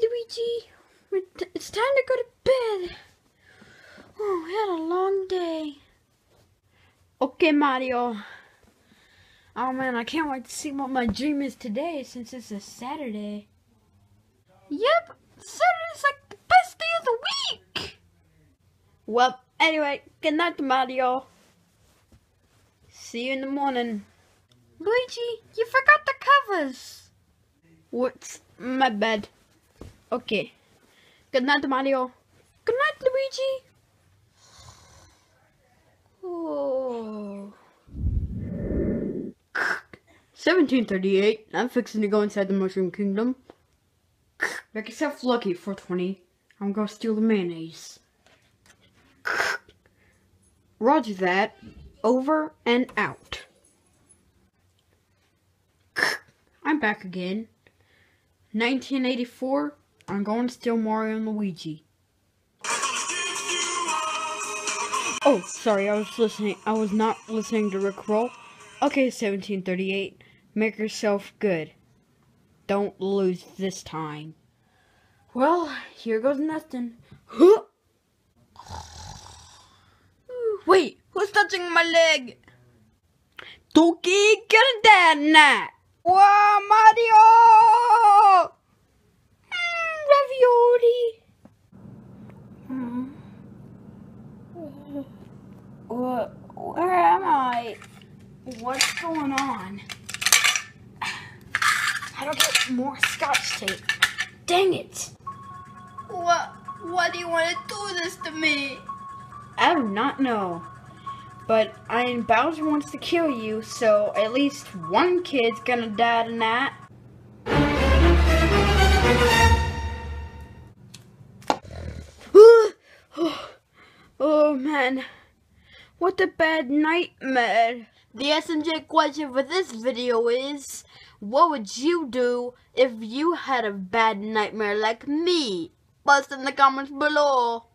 Luigi. It's time to go to bed. Oh, we had a long day. Okay, Mario. Oh man, I can't wait to see what my dream is today since it's a Saturday. Yep, Saturday's like the best day of the week. Well, anyway, good night, Mario. See you in the morning. Luigi, you forgot the covers. What's my bed? Okay. Good night, Mario. Good night, Luigi. Oh. 1738. I'm fixing to go inside the Mushroom Kingdom. Make yourself lucky, 420. I'm gonna steal the mayonnaise. Roger that. Over and out. I'm back again. 1984. I'm going to steal Mario and Luigi. Oh, sorry, I was listening. I was not listening to Rick Roll. Okay, 1738. Make yourself good. Don't lose this time. Well, here goes nothing. Wait, who's touching my leg? Doki, get a dad nat! Wow, Mario! What? Where am I? What's going on? How do I get more scotch tape? Dang it! What? Why do you want to do this to me? I do not know. But I mean, Bowser wants to kill you, so at least one kid's gonna die tonight. Oh man, what a bad nightmare. The SMJ question for this video is, what would you do if you had a bad nightmare like me? Post in the comments below.